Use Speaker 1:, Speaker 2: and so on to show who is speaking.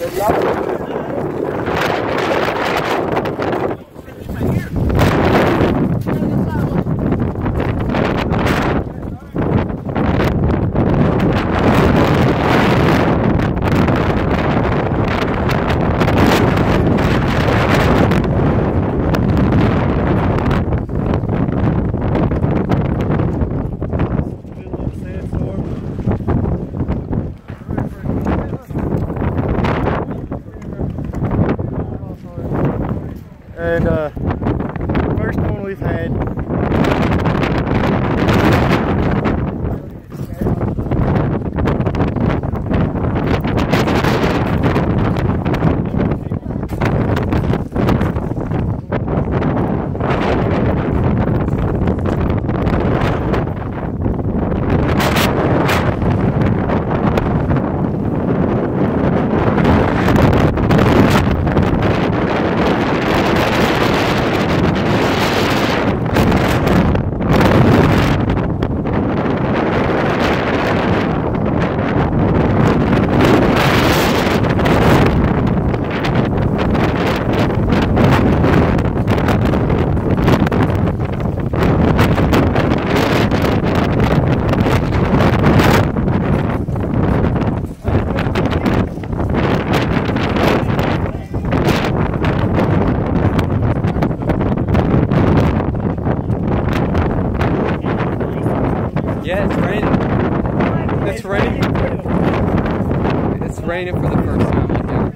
Speaker 1: Obrigado. And uh, first one we've had.
Speaker 2: Yeah, it's raining. It's raining. It's raining for the first time.